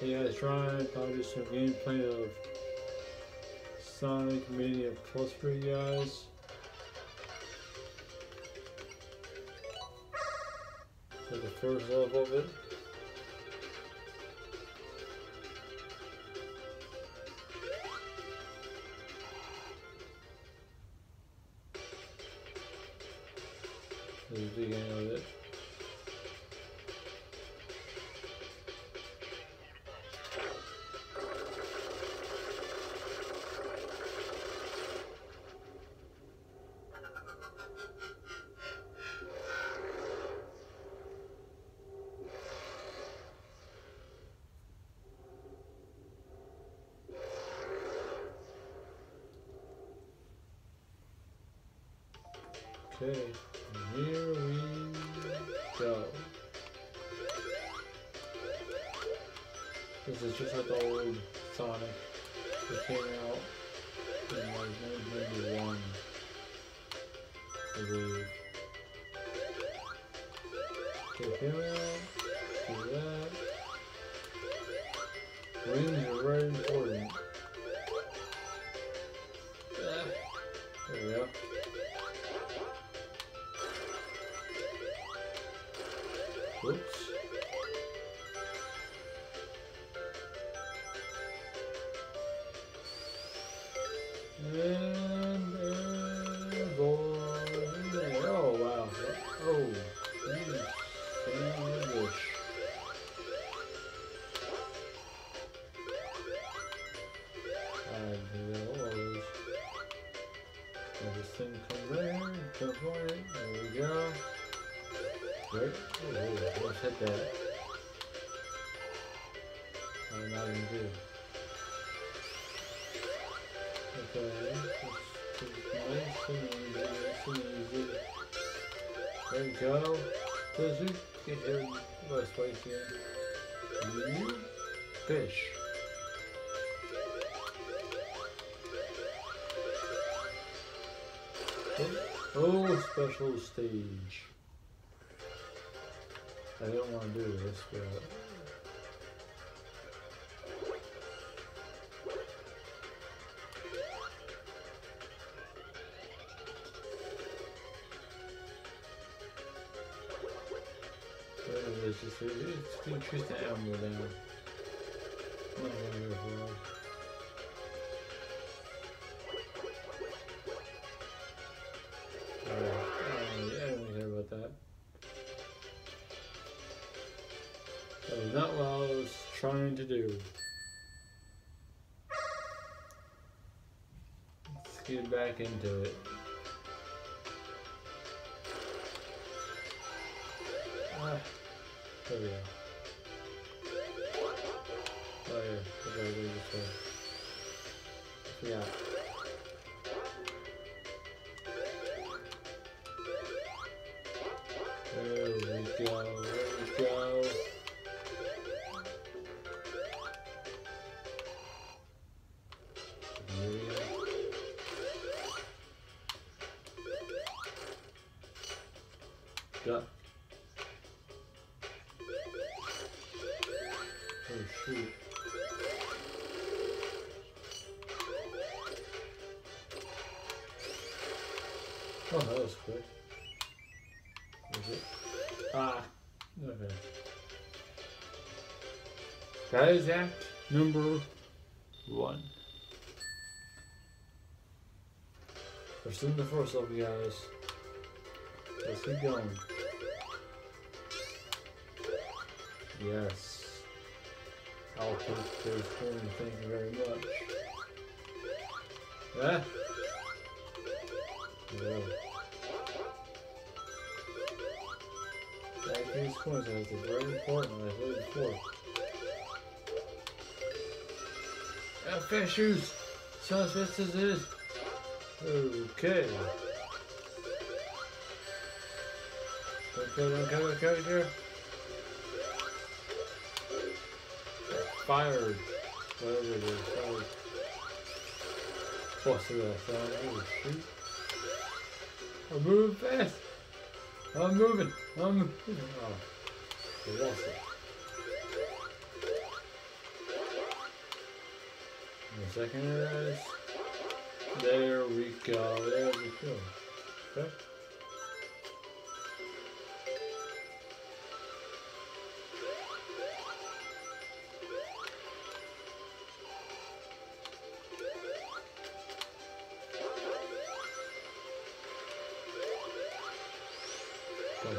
Hey guys, trying to do some gameplay of Sonic Mania Plus for you guys. So the first level of it. The beginning of it. Okay, here we go. This is just like the old Sonic that came out in like 1991, I believe. Take him out, do that. Wings are very important. Oops. And uh, airborne. Oh wow. Oh. Sandwich. I all those. And This thing comes there, jump on it, there we go. Right? Oh, almost hit that. I'm not even good. Okay, just, just. There we go. Does it get by a spike here? Mm-hmm. Fish. Oh, special stage. I don't want to do this, but it's just it's going to twist the animal down. Trying to do. Let's get back into it. Ah, there we go. Oh yeah, I gotta go. I Duck. Oh shoot. Oh, that was quick. Ah, okay. That is act number one. We're still in the first level, guys. Let's keep going. Yes. I'll take this thing, thank you very much. Yeah? Yeah. Back these coins, is very important, I said before. Yeah, fair shoes! So fast as it is. Okay. Don't go, don't go, don't go, don't go. fired. Whatever it is. Fired. What's that? Oh, shoot. I'm moving fast. I'm moving. I'm moving. Oh. It was it. The second is. There we go. There we go. Okay.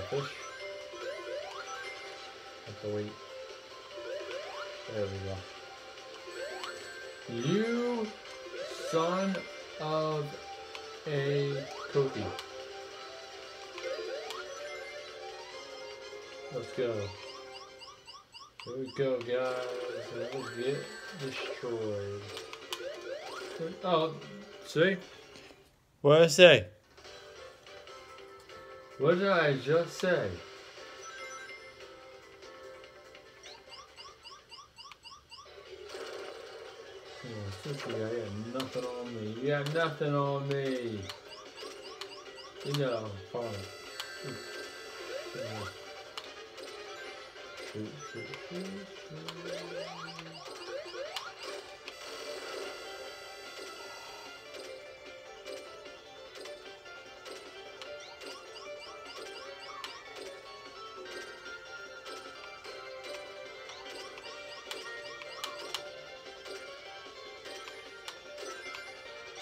Fish. Have to wait. There we go. You son of a cookie. Let's go. Here we go, guys. Let's get destroyed. Oh, see? What did I say? What did I just say? Oh, yeah, you got nothing on me. You got nothing on me. You know, fine. Shoot, shoot, shoot,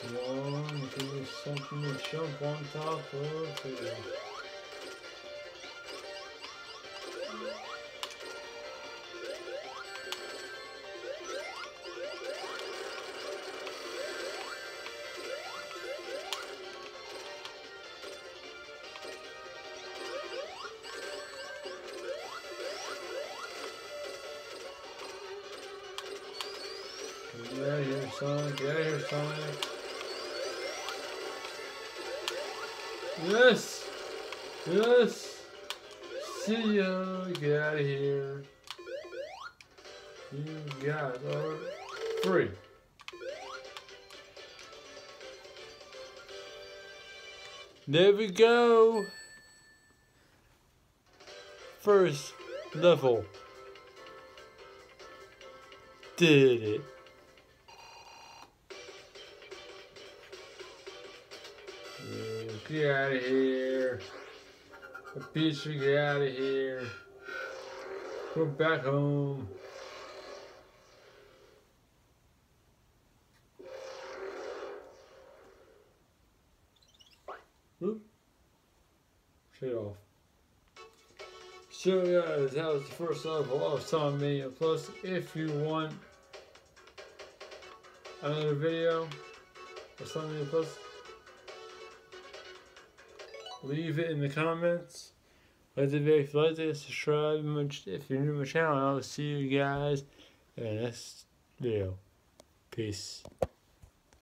One, do something to jump on top of here. Get out of here, Sonic. Get out of here, Sonic. Yes! Yes! See ya! Get out of here. You guys are free. There we go! First level. Did it. Get out of here. The bitch, we get out of here. Go back home. Oop. Shut off. So guys, uh, that was the first level of Sonic Mania Plus. If you want another video of Sonic Mania Plus, leave it in the comments. Like the video if you like this, subscribe if you're new to my channel, I'll see you guys in the next video. Peace.